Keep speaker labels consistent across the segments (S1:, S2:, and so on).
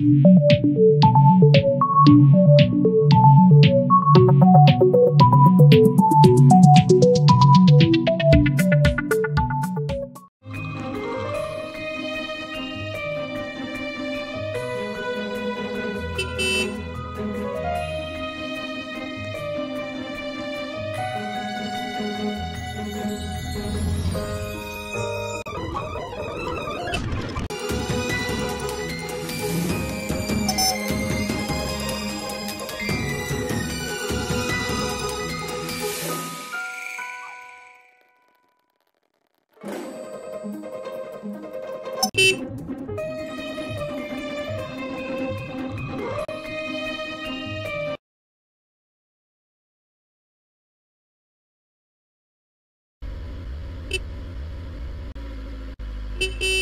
S1: Thank you. I'm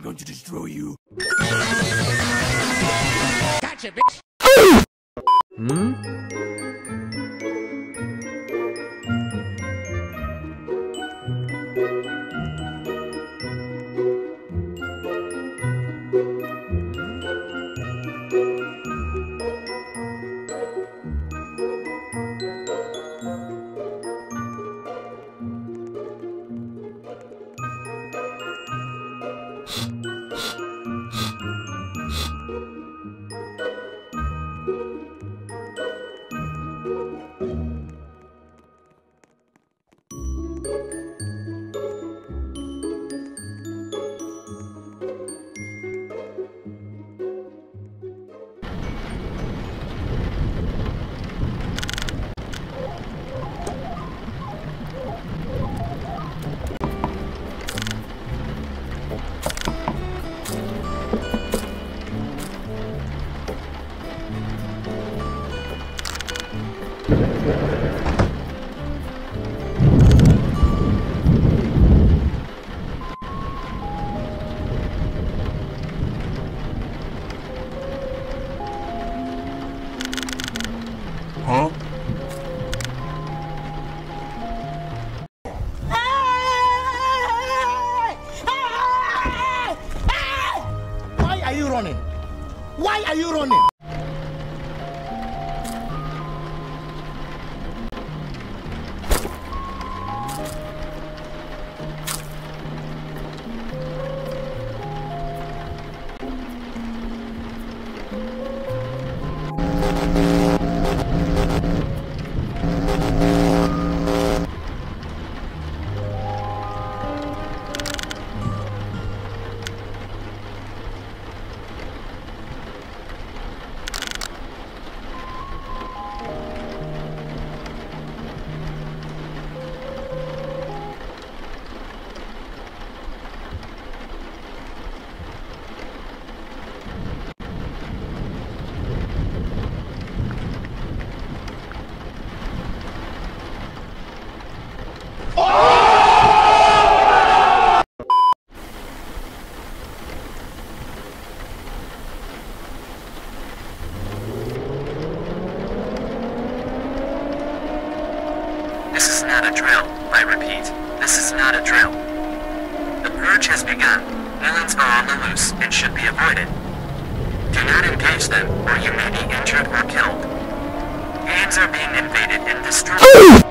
S1: I'm going to destroy you.
S2: Gotcha, bitch. Huh?
S3: Engage them, or you may be injured or killed. Games are being invaded and destroyed. Oh!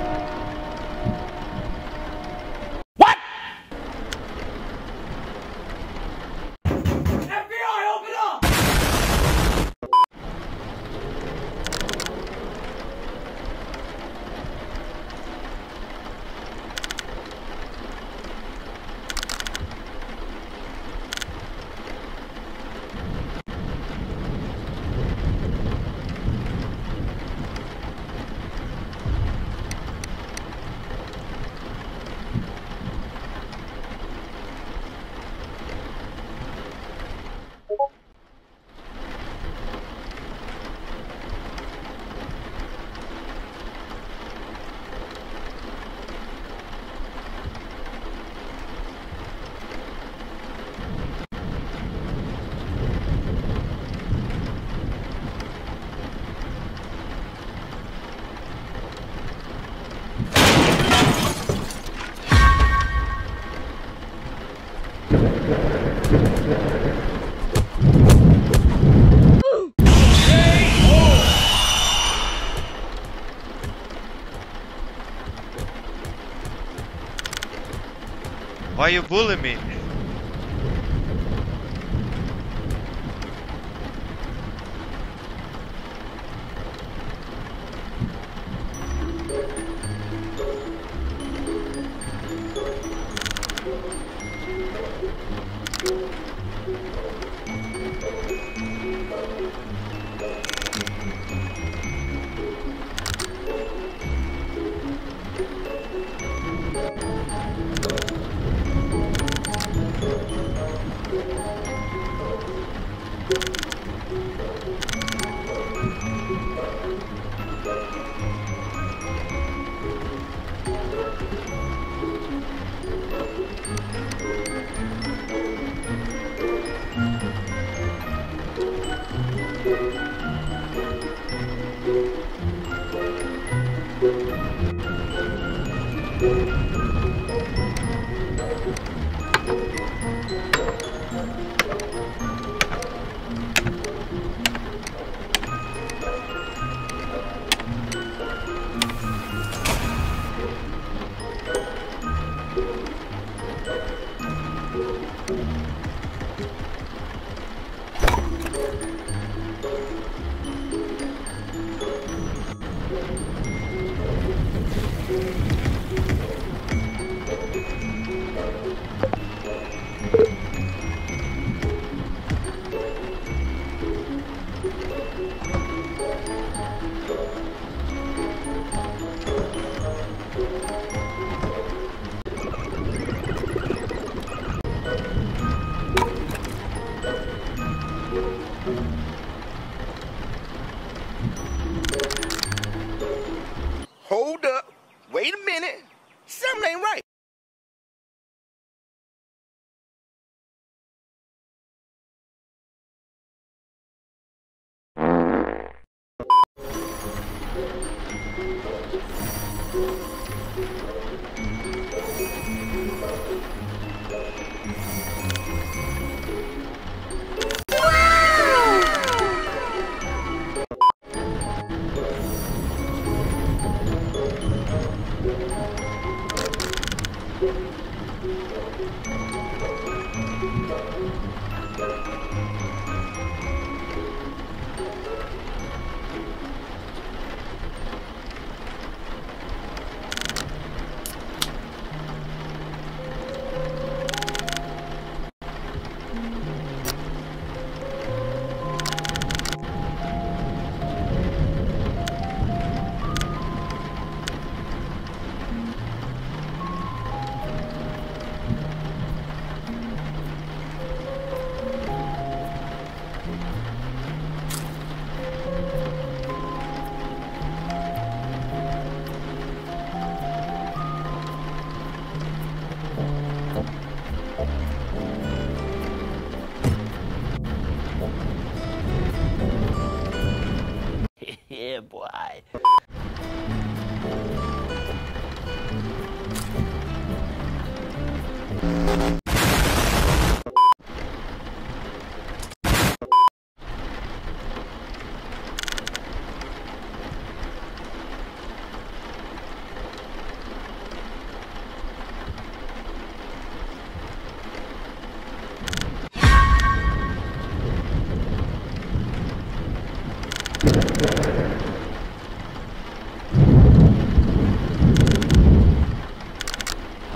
S4: Why you bully me?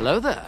S5: Hello there.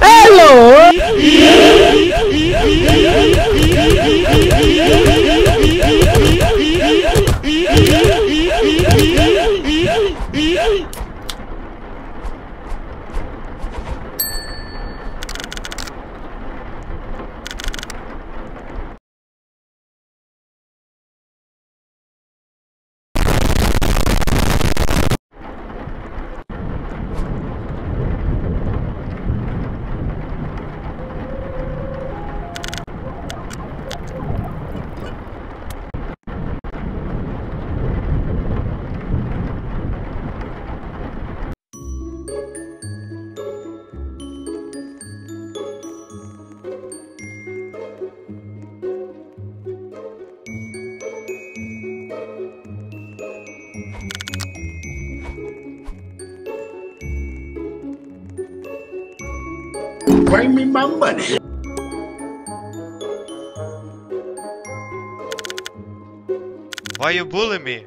S2: Hello.
S1: Bring me my money.
S4: Why you bully me?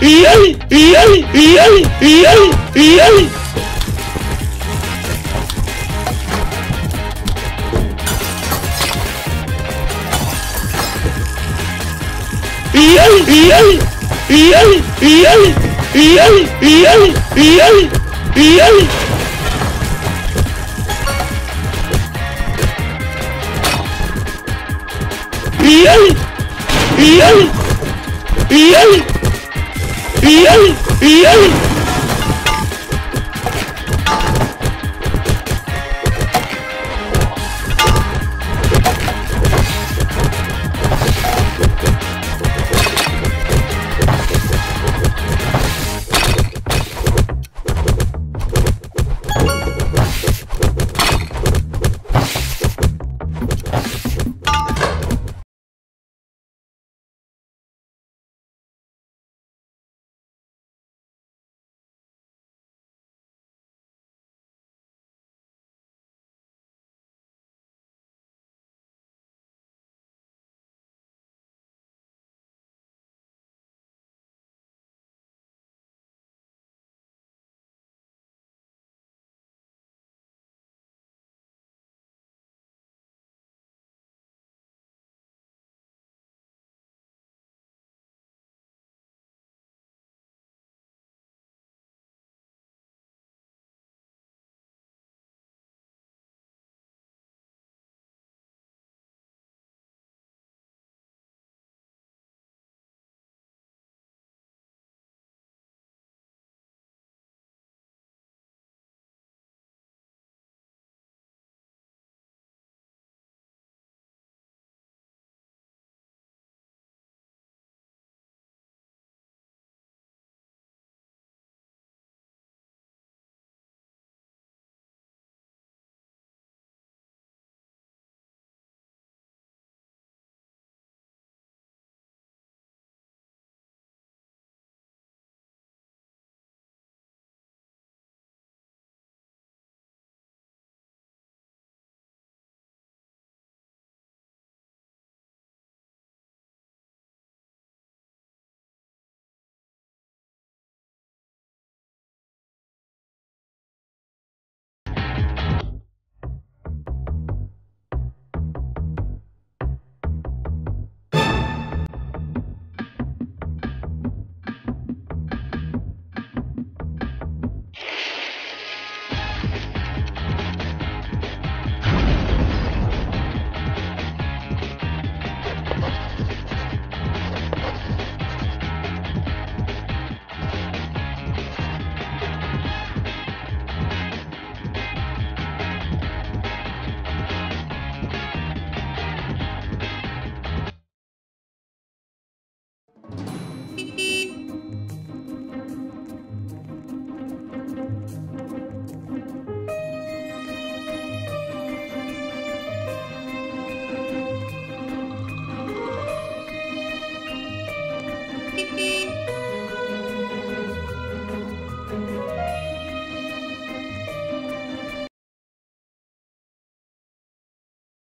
S2: ¡Y ay! ¡Y ay! ¡Y ay! ¡Y ay! ¡Y ay! ¡Y ay! ¡Y ay! ¡Y ay! ¡Y ay! ¡Y ay! ¡Y ay! ¡Y ay! ¡Y ay! ¡Y ay! ¡Y ay! ¡Y ay! Ý, ý, ý.